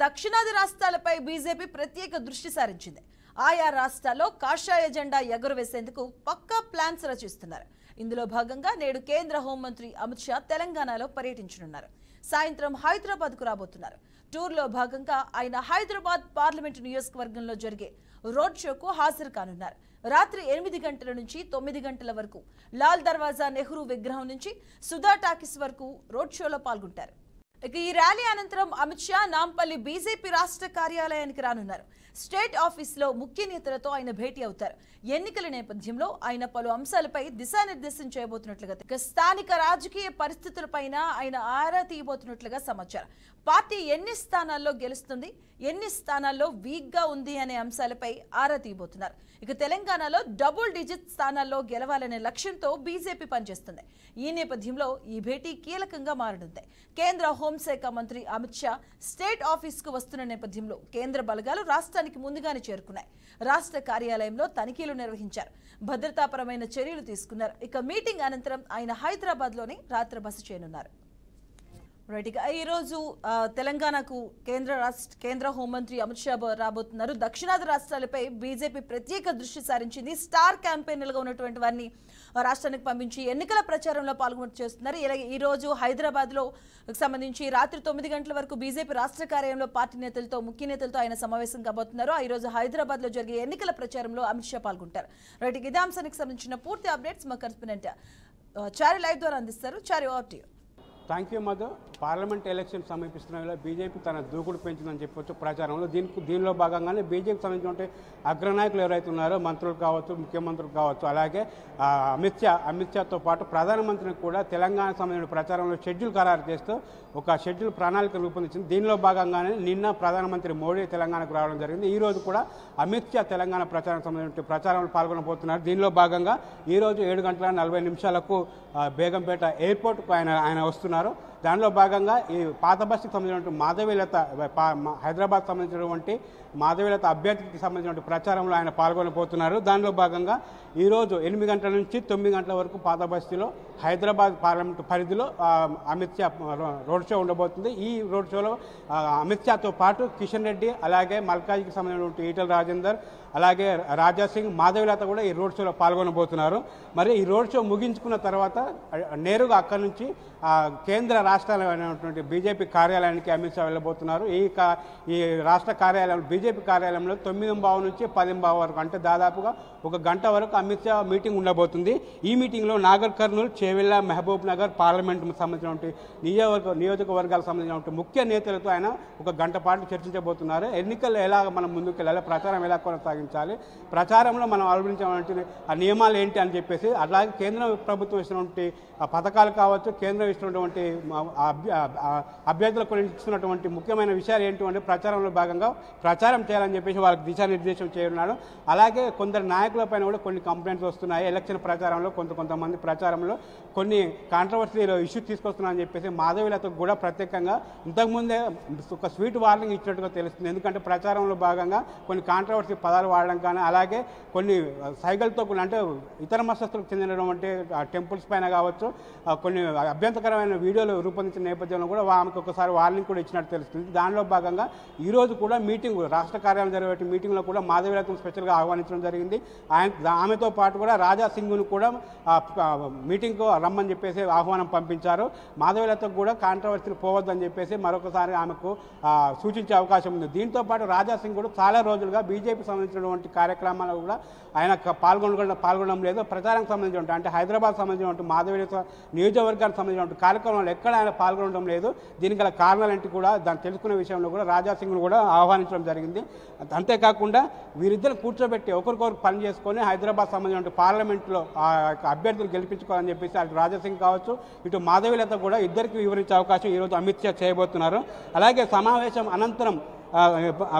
దక్షిణాది రాష్ట్రాలపై బీజేపీ ప్రత్యేక దృష్టి సారించింది. ఆయా రాష్ట్రాల్లో కాషాయ జెండా ఎగురవేసేందుకు పక్కా ప్లాన్స్ రచిస్తున్నారు. ఇందులో భాగంగా నేడు కేంద్ర హోంమంత్రి అమిత్ షా తెలంగాణలో పర్యటించనున్నారు. సాయంత్రం హైదరాబాద్కు రాబోతున్నారు. టూర్లో భాగంగా ఆయన హైదరాబాద్ పార్లమెంటు నియోజకవర్గంలో జరిగే రోడ్ షోకు హాజరు కానున్నారు. రాత్రి ఎనిమిది గంటల నుంచి తొమ్మిది గంటల వరకు లాల్ దర్వాజా నెహ్రూ విగ్రహం నుంచి సుధా టాకీస్ వరకు రోడ్ షోలో పాల్గొంటారు. ఇక ఈ ర్యాలీ అనంతరం అమిత్ షా నాంపల్లి బీజేపీ రాష్ట్ర కార్యాలయానికి రానున్నారు. స్టేట్ ఆఫీస్లో ముఖ్య నేతలతో ఆయన భేటీ అవుతారు. ఎన్నికల నేపథ్యంలో ఆయన పలు అంశాలపై దిశానిర్దేశం చేయబోతున్నట్లుగా ఇక స్థానిక రాజకీయ పరిస్థితులపైన ఆయన ఆరా తీయబోతున్నట్లుగా సమాచారం. పార్టీ ఎన్ని స్థానాల్లో గెలుస్తుంది ఎన్ని స్థానాల్లో వీక్గా ఉంది అనే అంశాలపై ఆరా తీయబోతున్నారు. ఇక తెలంగాణలో డబుల్ డిజిట్ స్థానాల్లో గెలవాలనే లక్ష్యంతో బీజేపీ పనిచేస్తుంది. ఈ నేపథ్యంలో ఈ భేటీ కీలకంగా మారనుంది. కేంద్ర హోం హోంశాఖ మంత్రి అమిత్ షా స్టేట్ ఆఫీస్కు వస్తున్న నేపథ్యంలో కేంద్ర బలగాలు రాష్ట్రానికి ముందుగానే చేరుకున్నాయి. రాష్ట్ర కార్యాలయంలో తనిఖీలు నిర్వహించారు. భద్రతాపరమైన చర్యలు తీసుకున్నారు. ఇక మీటింగ్ అనంతరం ఆయన హైదరాబాద్లోని రాత్రి బస చేయనున్నారు. రైట్ ఈరోజు తెలంగాణకు కేంద్ర రాష్ట్ర కేంద్ర హోంమంత్రి అమిత్ షా రాబోతున్నారు. దక్షిణాది రాష్ట్రాలపై బీజేపీ ప్రత్యేక దృష్టి సారించింది. స్టార్ క్యాంపెయిన్లుగా ఉన్నటువంటి వారిని రాష్ట్రానికి పంపించి ఎన్నికల ప్రచారంలో పాల్గొని చేస్తున్నారు. ఇలాగే ఈరోజు హైదరాబాద్లో సంబంధించి రాత్రి తొమ్మిది గంటల వరకు బీజేపీ రాష్ట్ర కార్యాలయంలో పార్టీ నేతలతో ముఖ్య నేతలతో ఆయన సమావేశం కాబోతున్నారు. ఈరోజు హైదరాబాద్లో జరిగే ఎన్నికల ప్రచారంలో అమిత్ షా పాల్గొంటారు. రైట్ ఇదే అంశానికి సంబంధించిన పూర్తి అప్డేట్స్ మా కరెస్పాండెంట్ చారి లైవ్ ద్వారా అందిస్తారు. Chari are thank you Madhu parliament election సమీపిస్తున్న వేళ బీజేపీ తన దూకుడు పెంచిందని చెప్పొచ్చు ప్రచారంలో. దీనికి దీనిలో భాగంగానే బీజేపీ సంబంధించిన అగ్రనాయకులు ఎవరైతే ఉన్నారో మంత్రులు కావచ్చు ముఖ్యమంత్రులు కావచ్చు అలాగే అమిత్ షా అమిత్ షాతో పాటు ప్రధానమంత్రిని కూడా తెలంగాణ సంబంధించిన ప్రచారంలో షెడ్యూల్ ఖరారు చేస్తూ ఒక షెడ్యూల్ ప్రణాళిక రూపొందించింది. దీనిలో భాగంగానే నిన్న ప్రధానమంత్రి మోడీ తెలంగాణకు రావడం జరిగింది. ఈ రోజు కూడా అమిత్ షా తెలంగాణ ప్రచారం సంబంధించిన ప్రచారంలో పాల్గొనబోతున్నారు. దీనిలో భాగంగా ఈ రోజు ఏడు గంటల నలభై నిమిషాలకు బేగంపేట ఎయిర్పోర్ట్కు ఆయన ఆయన వస్తున్నారు. claro, దానిలో భాగంగా ఈ పాత బస్సుకి సంబంధించినటువంటి మాధవీలత హైదరాబాద్ సంబంధించినటువంటి మాధవీలత అభ్యర్థికి సంబంధించినటువంటి ప్రచారంలో ఆయన పాల్గొనబోతున్నారు. దానిలో భాగంగా ఈరోజు ఎనిమిది గంటల నుంచి తొమ్మిది గంటల వరకు పాత బస్తీలో హైదరాబాద్ పార్లమెంట్ పరిధిలో అమిత్ షా రోడ్ షో ఉండబోతుంది. ఈ రోడ్ షోలో అమిత్ షాతో పాటు కిషన్ రెడ్డి అలాగే మల్కాజ్కి సంబంధించినటువంటి ఈటల రాజేందర్ అలాగే రాజా సింగ్ మాధవీలత కూడా ఈ రోడ్ షోలో పాల్గొనబోతున్నారు. మరి ఈ రోడ్ షో ముగించుకున్న తర్వాత నేరుగా అక్కడి నుంచి కేంద్ర రాష్ట్రాలు అయినటువంటి బీజేపీ కార్యాలయానికి అమిత్ షా వెళ్ళబోతున్నారు. ఈ కా- ఈ రాష్ట్ర కార్యాలయం బీజేపీ కార్యాలయంలో తొమ్మిది బావు నుంచి పది బావు వరకు అంటే దాదాపుగా ఒక గంట వరకు అమిత్ షా మీటింగ్ ఉండబోతుంది. ఈ మీటింగ్లో నాగర్ కర్నూలు చేవెళ్ళ మహబూబ్ నగర్ పార్లమెంట్ సంబంధించినటువంటి నియోజక నియోజకవర్గాలకు సంబంధించినటువంటి ముఖ్య నేతలతో ఆయన ఒక గంట పాటు చర్చించబోతున్నారు. ఎన్నికలు ఎలా మనం ముందుకు వెళ్ళాలి ప్రచారం ఎలా కొనసాగించాలి ప్రచారంలో మనం అవలంబించినటువంటి ఆ నియమాలు ఏంటి అని చెప్పేసి అలాగే కేంద్ర ప్రభుత్వం ఇచ్చినటువంటి ఆ పథకాలు కావచ్చు కేంద్రం ఇచ్చినటువంటి అభ్యర్థులకు ఇస్తున్నటువంటి ముఖ్యమైన విషయాలు ఏంటి అంటే ప్రచారంలో భాగంగా ప్రచారం చేయాలని చెప్పేసి వాళ్ళకి దిశానిర్దేశం చేయనున్నాడు. అలాగే కొందరు నాయకులపైన కూడా కొన్ని కంప్లైంట్స్ వస్తున్నాయి. ఎలక్షన్ ప్రచారంలో కొంత కొంతమంది ప్రచారంలో కొన్ని కాంట్రవర్సీలు ఇష్యూ తీసుకొస్తున్నారని చెప్పేసి మాధవీలతో కూడా ప్రత్యేకంగా ఇంతకుముందే ఒక స్వీట్ వార్నింగ్ ఇచ్చినట్టుగా తెలుస్తుంది. ఎందుకంటే ప్రచారంలో భాగంగా కొన్ని కాంట్రవర్సీ పదాలు వాడడం కానీ అలాగే కొన్ని సైకిల్తో కూడా అంటే ఇతర మస్తస్తులకు చెందినటువంటి టెంపుల్స్ పైన కావచ్చు కొన్ని అభ్యంతరకరమైన వీడియోలు రూపొందించిన నేపథ్యంలో కూడా ఆమెకు ఒకసారి వార్నింగ్ కూడా ఇచ్చినట్టు తెలుస్తుంది. దానిలో భాగంగా ఈరోజు కూడా మీటింగ్ రాష్ట్ర కార్యాలయం జరిగే మీటింగ్లో కూడా మాధవీలతను స్పెషల్గా ఆహ్వానించడం జరిగింది. ఆయన ఆమెతో పాటు కూడా రాజా సింగ్ను కూడా మీటింగ్కు రమ్మని చెప్పేసి ఆహ్వానం పంపించారు. మాధవీలతకు కూడా కాంట్రవర్సీలు పోవద్దని చెప్పేసి మరొకసారి ఆమెకు సూచించే అవకాశం ఉంది. దీంతో పాటు రాజా సింగ్ కూడా చాలా రోజులుగా బీజేపీ సంబంధించినటువంటి కార్యక్రమాలు కూడా ఆయన పాల్గొనడం పాల్గొనడం లేదు. ప్రచారానికి సంబంధించినటువంటి అంటే హైదరాబాద్ సంబంధించిన మాధవీలత నియోజకవర్గానికి సంబంధించిన కార్యక్రమాలు ఎక్కడ ఆయన పాల్గొనడం లేదు. దీనికి గల కారణాలంటే కూడా దాన్ని తెలుసుకునే విషయంలో కూడా రాజా సింగ్ను కూడా ఆహ్వానించడం జరిగింది. అంతేకాకుండా వీరిద్దరు కూర్చోబెట్టి ఒకరికొకరు పని చేసుకొని హైదరాబాద్ సంబంధించిన పార్లమెంట్లో ఆ అభ్యర్థులు గెలిపించుకోవాలని చెప్పేసి అటు రాజా సింగ్ కావచ్చు ఇటు మాధవీలత కూడా ఇద్దరికి వివరించే అవకాశం ఈరోజు అమిత్ షా చేయబోతున్నారు. అలాగే సమావేశం అనంతరం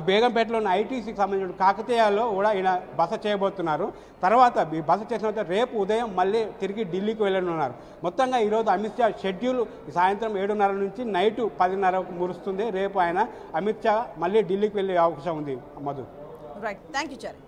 బేగంపేటలో ఉన్న ఐటీసీకి సంబంధించిన కాకతీయాలో కూడా ఈయన బస చేయబోతున్నారు. తర్వాత బస చేసిన తర్వాత రేపు ఉదయం మళ్ళీ తిరిగి ఢిల్లీకి వెళ్ళనున్నారు. మొత్తంగా ఈరోజు అమిత్ షా షెడ్యూల్ సాయంత్రం ఏడున్నర నుంచి నైటు పదిన్నరకు మురుస్తుంది. రేపు ఆయన అమిత్ షా మళ్ళీ ఢిల్లీకి వెళ్ళే అవకాశం ఉంది. Madhu. Right thank you Chari